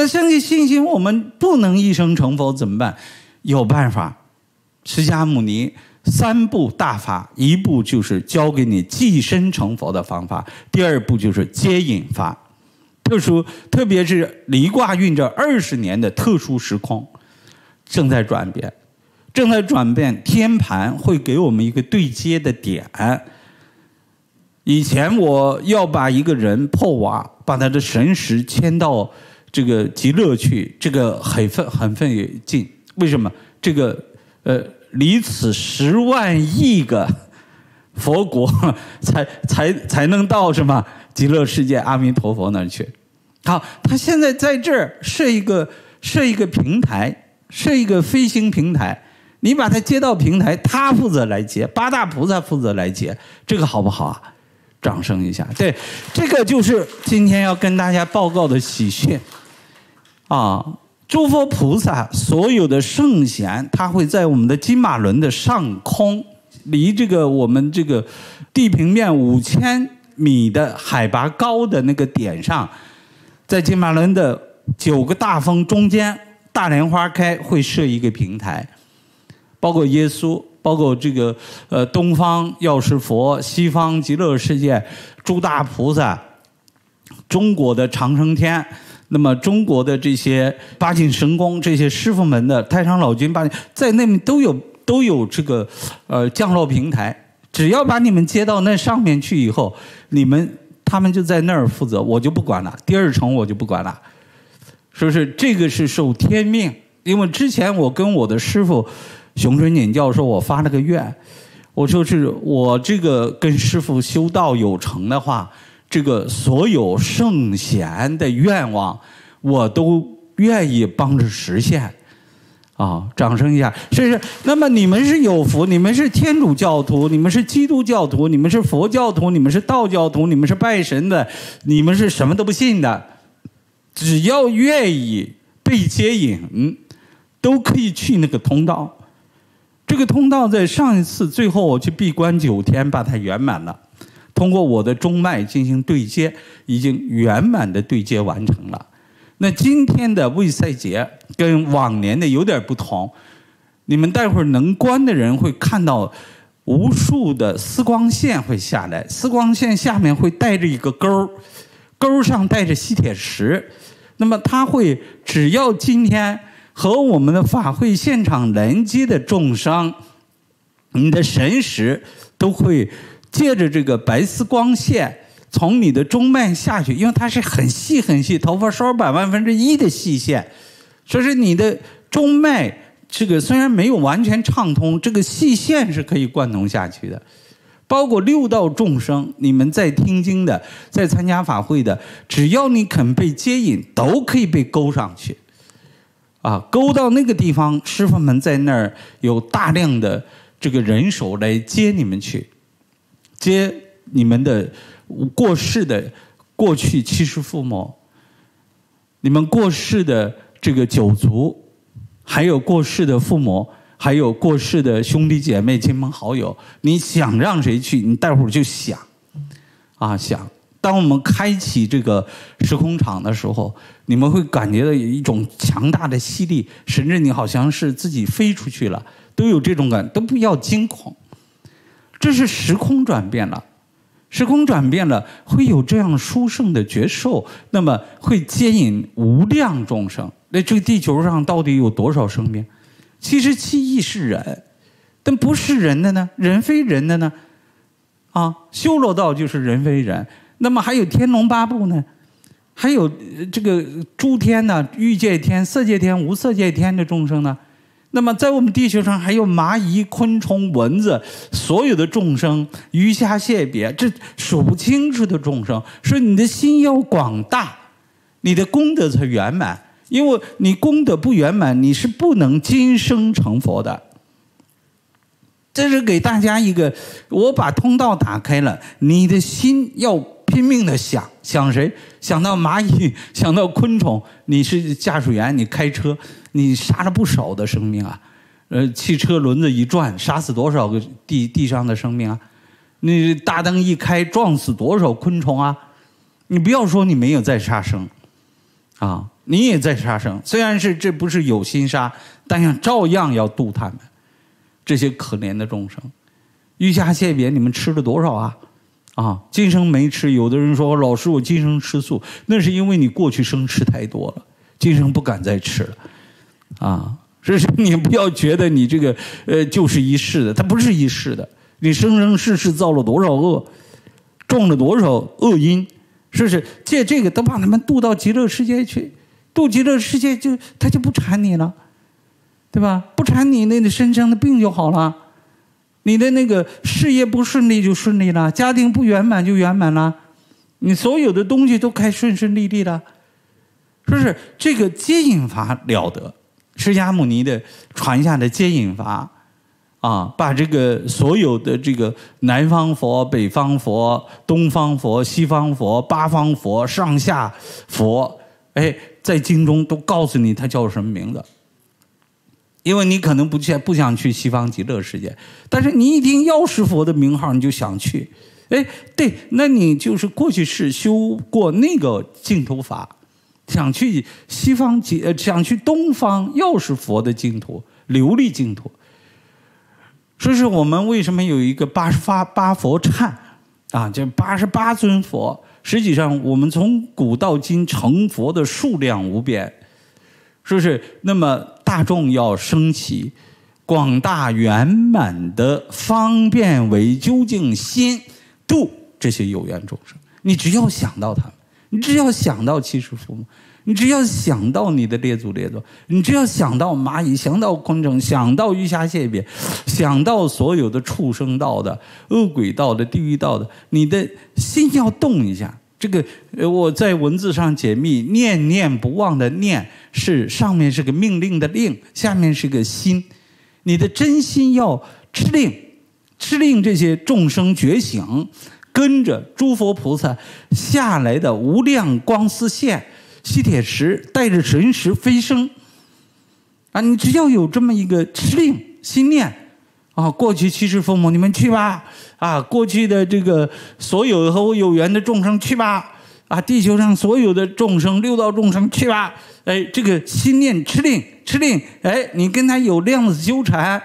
那这些信心我们不能一生成佛怎么办？有办法。释迦牟尼三步大法，一步就是教给你寄身成佛的方法，第二步就是接引法。特殊，特别是离卦运这二十年的特殊时空，正在转变，正在转变。天盘会给我们一个对接的点。以前我要把一个人破瓦，把他的神识迁到这个极乐去，这个很费很费劲。为什么？这个呃，离此十万亿个佛国，才才才能到什么极乐世界阿弥陀佛那儿去。好，他现在在这儿设一个设一个平台，设一个飞行平台，你把他接到平台，他负责来接，八大菩萨负责来接，这个好不好啊？掌声一下，对，这个就是今天要跟大家报告的喜讯啊！诸佛菩萨所有的圣贤，他会在我们的金马伦的上空，离这个我们这个地平面五千米的海拔高的那个点上。在金马伦的九个大峰中间，大莲花开会设一个平台，包括耶稣，包括这个呃东方药师佛，西方极乐世界诸大菩萨，中国的长生天，那么中国的这些八景神功，这些师傅们的太上老君八在那边都有都有这个呃降落平台，只要把你们接到那上面去以后，你们。他们就在那儿负责，我就不管了。第二层我就不管了，是不是？这个是受天命。因为之前我跟我的师傅熊春锦教授，我发了个愿，我说是我这个跟师傅修道有成的话，这个所有圣贤的愿望，我都愿意帮着实现。啊，掌声一下！是是，那么你们是有福，你们是天主教徒，你们是基督教徒，你们是佛教徒，你们是道教徒，你们是拜神的，你们是什么都不信的，只要愿意被接引，都可以去那个通道。这个通道在上一次最后我去闭关九天，把它圆满了，通过我的中脉进行对接，已经圆满的对接完成了。那今天的未赛节跟往年的有点不同，你们待会儿能观的人会看到无数的丝光线会下来，丝光线下面会带着一个钩钩上带着吸铁石，那么它会只要今天和我们的法会现场连接的众生，你的神识都会借着这个白丝光线。从你的中脉下去，因为它是很细很细，头发少百万分之一的细线，所以你的中脉这个虽然没有完全畅通，这个细线是可以贯通下去的。包括六道众生，你们在听经的，在参加法会的，只要你肯被接引，都可以被勾上去。啊，勾到那个地方，师傅们在那儿有大量的这个人手来接你们去，接你们的。过世的过去七世父母，你们过世的这个九族，还有过世的父母，还有过世的兄弟姐妹、亲朋好友，你想让谁去？你待会儿就想，啊想。当我们开启这个时空场的时候，你们会感觉到有一种强大的吸力，甚至你好像是自己飞出去了，都有这种感，都不要惊恐。这是时空转变了。时空转变了，会有这样殊胜的觉受，那么会接引无量众生。那这个地球上到底有多少生命？七十七亿是人，但不是人的呢？人非人的呢？啊，修罗道就是人非人。那么还有天龙八部呢？还有这个诸天呢？欲界天、色界天、无色界天的众生呢？那么，在我们地球上还有蚂蚁、昆虫、蚊子，所有的众生、鱼虾蟹鳖，这数不清楚的众生。说你的心要广大，你的功德才圆满。因为你功德不圆满，你是不能今生成佛的。这是给大家一个，我把通道打开了，你的心要拼命的想，想谁？想到蚂蚁，想到昆虫。你是驾驶员，你开车。你杀了不少的生命啊，呃，汽车轮子一转，杀死多少个地地上的生命啊？你大灯一开，撞死多少昆虫啊？你不要说你没有在杀生，啊，你也在杀生。虽然是这不是有心杀，但要照样要度他们这些可怜的众生。鱼虾蟹鳖，你们吃了多少啊？啊，今生没吃。有的人说老师，我今生吃素，那是因为你过去生吃太多了，今生不敢再吃了。啊，所以你不要觉得你这个呃就是一世的，它不是一世的。你生生世世造了多少恶，种了多少恶因，是不是？借这个都把他们渡到极乐世界去，渡极乐世界就他就不缠你了，对吧？不缠你，那你身上的病就好了，你的那个事业不顺利就顺利了，家庭不圆满就圆满了，你所有的东西都该顺顺利利了，是不是？这个接引法了得，释迦牟尼的传下的接引法。啊，把这个所有的这个南方佛、北方佛、东方佛、西方佛、八方佛、上下佛，哎，在经中都告诉你他叫什么名字。因为你可能不去，不想去西方极乐世界，但是你一听药师佛的名号，你就想去。哎，对，那你就是过去是修过那个净土法，想去西方极，呃，想去东方药师佛的净土，琉璃净土。说是我们为什么有一个八十八八佛忏啊？这八十八尊佛，实际上我们从古到今成佛的数量无边，是不是？那么大众要升起广大圆满的方便为究竟心，度这些有缘众生。你只要想到他们，你只要想到七世父母。你只要想到你的列祖列宗，你只要想到蚂蚁，想到昆虫，想到鱼虾蟹鳖，想到所有的畜生道的、恶鬼道的、地狱道的，你的心要动一下。这个，呃我在文字上解密：念念不忘的念是上面是个命令的令，下面是个心。你的真心要吃令，吃令这些众生觉醒，跟着诸佛菩萨下来的无量光丝线。吸铁石带着神石飞升，啊！你只要有这么一个指令心念，啊，过去七世父母你们去吧，啊，过去的这个所有和我有缘的众生去吧，啊，地球上所有的众生六道众生去吧，哎，这个心念吃令吃令，哎，你跟他有量子纠缠，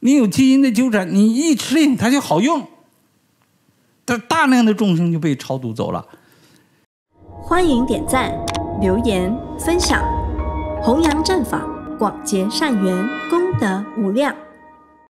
你有基因的纠缠，你一吃令他就好用，这大量的众生就被超度走了。欢迎点赞。留言分享，弘扬正法，广结善缘，功德无量。